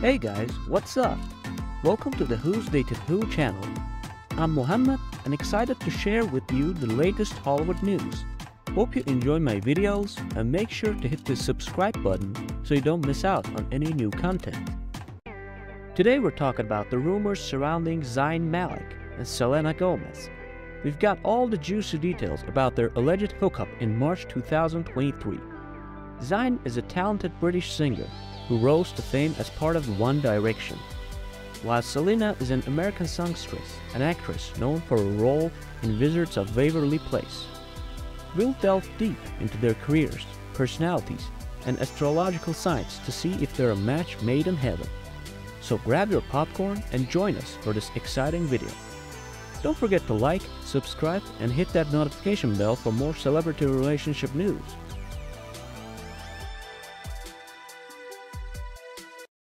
Hey guys, what's up? Welcome to the Who's Dated Who channel. I'm Mohammed and excited to share with you the latest Hollywood news. Hope you enjoy my videos and make sure to hit the subscribe button so you don't miss out on any new content. Today we're talking about the rumors surrounding Zayn Malik and Selena Gomez. We've got all the juicy details about their alleged hookup in March 2023. Zayn is a talented British singer who rose to fame as part of One Direction, while Selena is an American songstress and actress known for a role in Wizards of Waverly Place. We'll delve deep into their careers, personalities, and astrological signs to see if they're a match made in heaven. So grab your popcorn and join us for this exciting video. Don't forget to like, subscribe, and hit that notification bell for more celebrity relationship news.